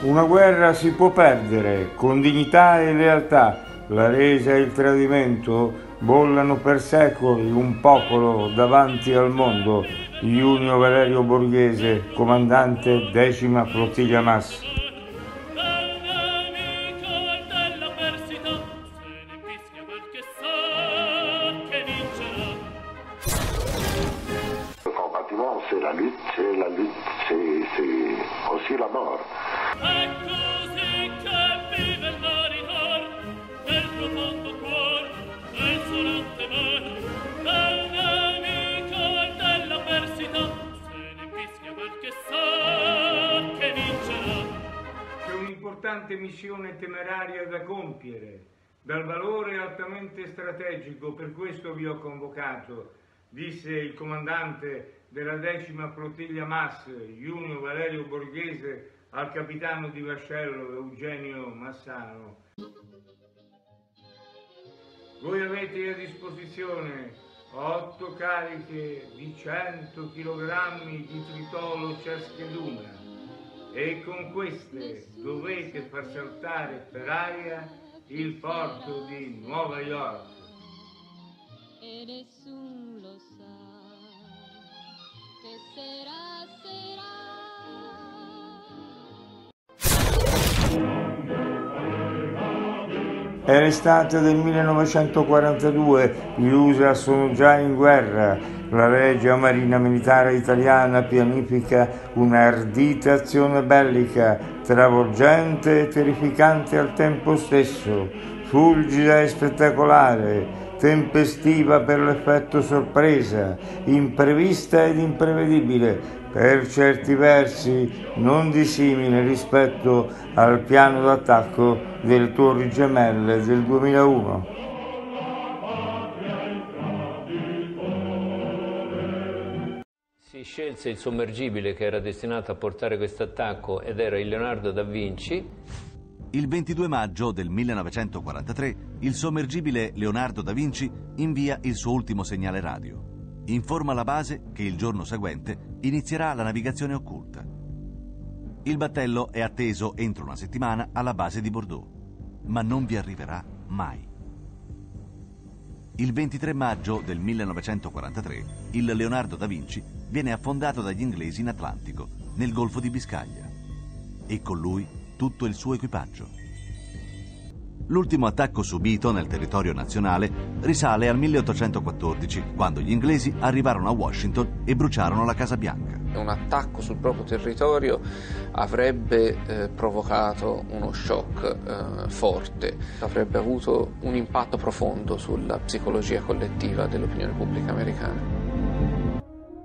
Una guerra si può perdere con dignità e lealtà. La resa e il tradimento bollano per secoli un popolo davanti al mondo. Junio Valerio Borghese, comandante decima flottiglia Mass. la lutte, c'est la lutte, c'est aussi la mort. Missione temeraria da compiere, dal valore altamente strategico, per questo vi ho convocato, disse il comandante della decima flottiglia Mass, Junio Valerio Borghese, al capitano di vascello Eugenio Massano. Voi avete a disposizione otto cariche di 100 kg di tritolo ciascheduna e con queste dovete far saltare per aria il porto di Nuova York. e nessuno lo sa che sarà, sarà. È l'estate del 1942, gli USA sono già in guerra. La Regia Marina Militare Italiana pianifica un'ardita azione bellica, travolgente e terrificante al tempo stesso, fulgida e spettacolare, tempestiva per l'effetto sorpresa, imprevista ed imprevedibile, per certi versi non dissimile rispetto al piano d'attacco delle Torri Gemelle del 2001. Scelse il sommergibile che era destinato a portare questo attacco ed era il Leonardo da Vinci. Il 22 maggio del 1943 il sommergibile Leonardo da Vinci invia il suo ultimo segnale radio. Informa la base che il giorno seguente inizierà la navigazione occulta. Il battello è atteso entro una settimana alla base di Bordeaux, ma non vi arriverà mai. Il 23 maggio del 1943 il Leonardo da Vinci viene affondato dagli inglesi in Atlantico, nel Golfo di Biscaglia, e con lui tutto il suo equipaggio. L'ultimo attacco subito nel territorio nazionale risale al 1814, quando gli inglesi arrivarono a Washington e bruciarono la Casa Bianca. Un attacco sul proprio territorio avrebbe eh, provocato uno shock eh, forte, avrebbe avuto un impatto profondo sulla psicologia collettiva dell'opinione pubblica americana.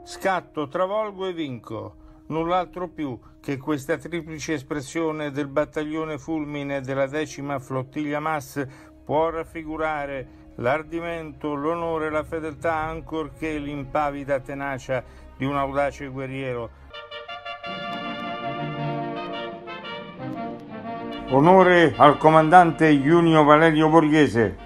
Scatto, travolgo e vinco. Null'altro più che questa triplice espressione del battaglione fulmine della decima flottiglia Mass può raffigurare l'ardimento, l'onore la fedeltà ancorché l'impavida tenacia di un audace guerriero. Onore al comandante Junio Valerio Borghese.